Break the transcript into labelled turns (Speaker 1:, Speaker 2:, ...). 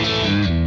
Speaker 1: Bye.